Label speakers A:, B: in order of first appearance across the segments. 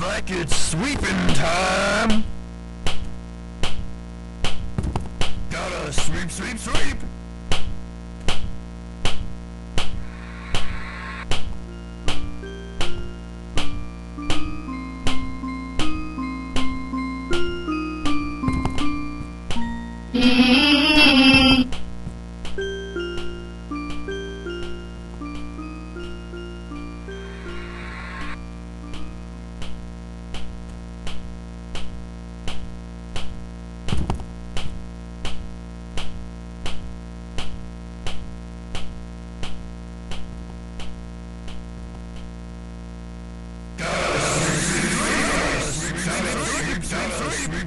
A: like it's sweeping time. Gotta sweep, sweep, sweep. Sweep,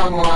A: someone.